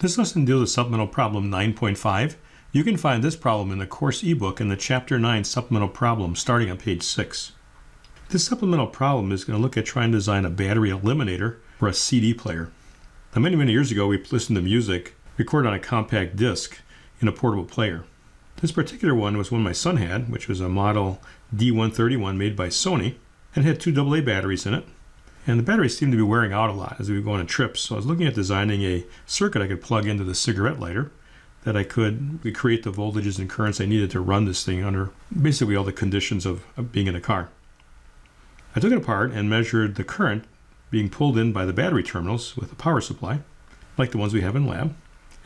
This lesson deals with supplemental problem 9.5. You can find this problem in the course ebook in the Chapter 9 supplemental problem starting on page 6. This supplemental problem is going to look at trying to design a battery eliminator for a CD player. Now, many, many years ago, we listened to music recorded on a compact disc in a portable player. This particular one was one my son had, which was a model D131 made by Sony, and had two AA batteries in it. And the batteries seemed to be wearing out a lot as we go on trips. So I was looking at designing a circuit I could plug into the cigarette lighter that I could recreate the voltages and currents I needed to run this thing under basically all the conditions of, of being in a car. I took it apart and measured the current being pulled in by the battery terminals with a power supply, like the ones we have in lab,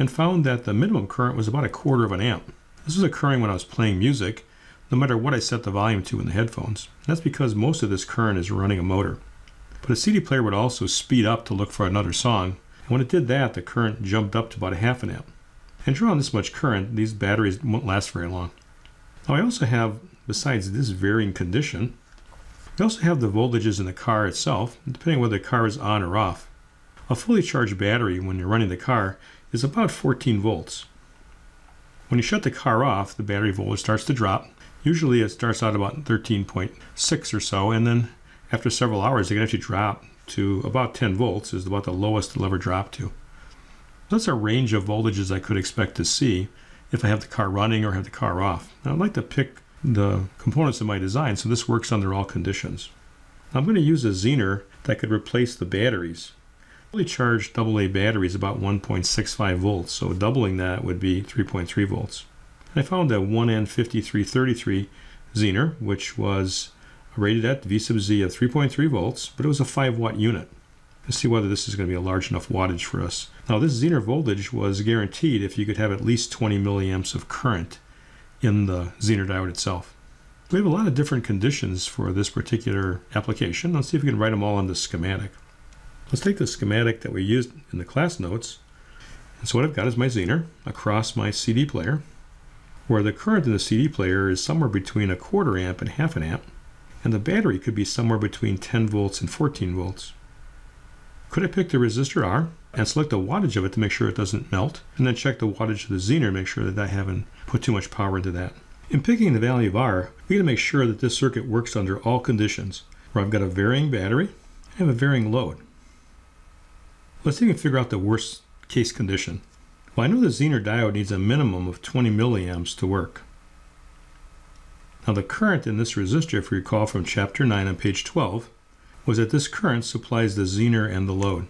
and found that the minimum current was about a quarter of an amp. This was occurring when I was playing music, no matter what I set the volume to in the headphones. That's because most of this current is running a motor. But a CD player would also speed up to look for another song, and when it did that, the current jumped up to about a half an amp. And drawing this much current, these batteries won't last very long. Now I also have, besides this varying condition, we also have the voltages in the car itself, depending whether the car is on or off. A fully charged battery when you're running the car is about 14 volts. When you shut the car off, the battery voltage starts to drop. Usually it starts out about 13.6 or so, and then after several hours, it can actually drop to about 10 volts, is about the lowest it'll ever drop to. That's a range of voltages I could expect to see if I have the car running or have the car off. Now I'd like to pick the components of my design so this works under all conditions. I'm going to use a Zener that could replace the batteries. Fully charged AA battery is about 1.65 volts, so doubling that would be 3.3 volts. I found a 1N5333 Zener, which was rated at V sub Z of 3.3 volts, but it was a 5 watt unit. Let's see whether this is going to be a large enough wattage for us. Now this Zener voltage was guaranteed if you could have at least 20 milliamps of current in the Zener diode itself. We have a lot of different conditions for this particular application. Let's see if we can write them all on the schematic. Let's take the schematic that we used in the class notes. And so what I've got is my Zener across my CD player, where the current in the CD player is somewhere between a quarter amp and half an amp and the battery could be somewhere between 10 volts and 14 volts. Could I pick the resistor R and select the wattage of it to make sure it doesn't melt, and then check the wattage of the Zener to make sure that I haven't put too much power into that. In picking the value of R, we got to make sure that this circuit works under all conditions, where I've got a varying battery, have a varying load. Let's can figure out the worst case condition. Well, I know the Zener diode needs a minimum of 20 milliamps to work. Now the current in this resistor, if you recall from chapter 9 on page 12, was that this current supplies the zener and the load.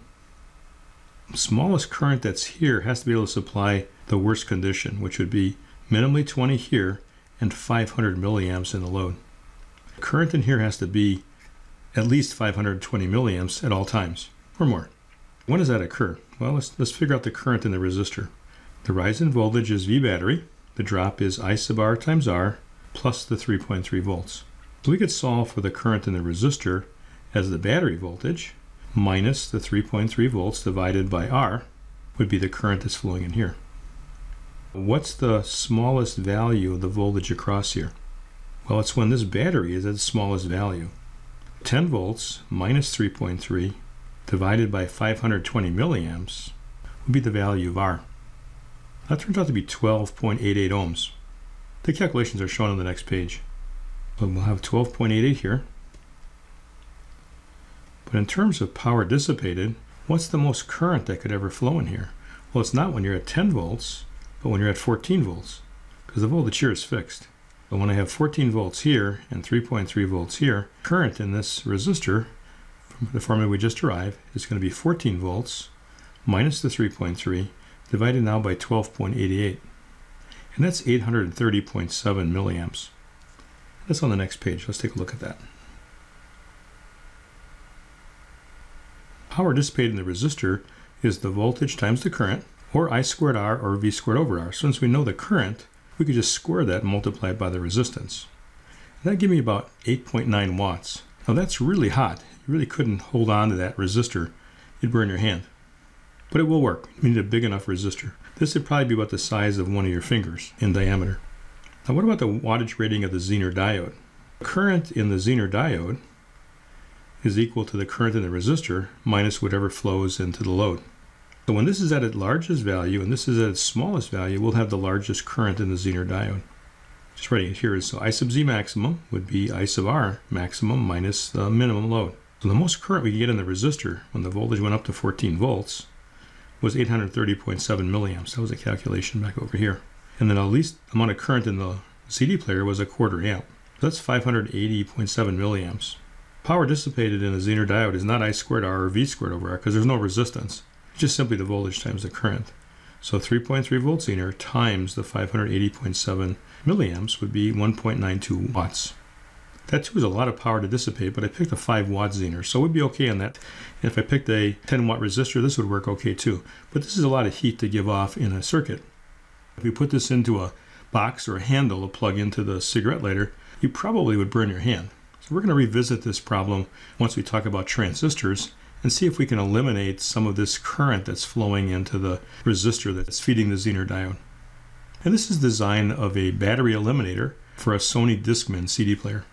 The smallest current that's here has to be able to supply the worst condition, which would be minimally 20 here and 500 milliamps in the load. Current in here has to be at least 520 milliamps at all times, or more. When does that occur? Well, let's, let's figure out the current in the resistor. The rise in voltage is V battery, the drop is I sub R times R, plus the 3.3 volts. So we could solve for the current in the resistor as the battery voltage minus the 3.3 volts divided by R would be the current that's flowing in here. What's the smallest value of the voltage across here? Well, it's when this battery is at its smallest value. 10 volts minus 3.3 divided by 520 milliamps would be the value of R. That turns out to be 12.88 ohms. The calculations are shown on the next page. So we'll have 12.88 here. But in terms of power dissipated, what's the most current that could ever flow in here? Well, it's not when you're at 10 volts, but when you're at 14 volts, because the voltage here is fixed. But when I have 14 volts here and 3.3 volts here, current in this resistor, from the formula we just derived, is going to be 14 volts minus the 3.3 divided now by 12.88 and that's 830.7 milliamps. That's on the next page. Let's take a look at that. Power dissipated in the resistor is the voltage times the current, or I squared R or V squared over R. Since we know the current, we could just square that and multiply it by the resistance. That give me about 8.9 watts. Now that's really hot. You really couldn't hold on to that resistor. It'd burn your hand. But it will work. You need a big enough resistor. This would probably be about the size of one of your fingers in diameter. Now what about the wattage rating of the Zener diode? The Current in the Zener diode is equal to the current in the resistor minus whatever flows into the load. So when this is at its largest value and this is at its smallest value, we'll have the largest current in the Zener diode. Just writing it here is so I sub Z maximum would be I sub R maximum minus the minimum load. So the most current we get in the resistor when the voltage went up to 14 volts was 830.7 milliamps. That was a calculation back over here. And then the least amount of current in the CD player was a quarter amp. That's 580.7 milliamps. Power dissipated in a Zener diode is not I squared R or V squared over R because there's no resistance. It's just simply the voltage times the current. So 3.3 volt Zener times the 580.7 milliamps would be 1.92 watts. That too is a lot of power to dissipate, but I picked a 5 watt Zener, so we'd be okay on that. And if I picked a 10 watt resistor, this would work okay too. But this is a lot of heat to give off in a circuit. If you put this into a box or a handle to plug into the cigarette lighter, you probably would burn your hand. So we're going to revisit this problem once we talk about transistors and see if we can eliminate some of this current that's flowing into the resistor that's feeding the Zener diode. And this is design of a battery eliminator for a Sony Discman CD player.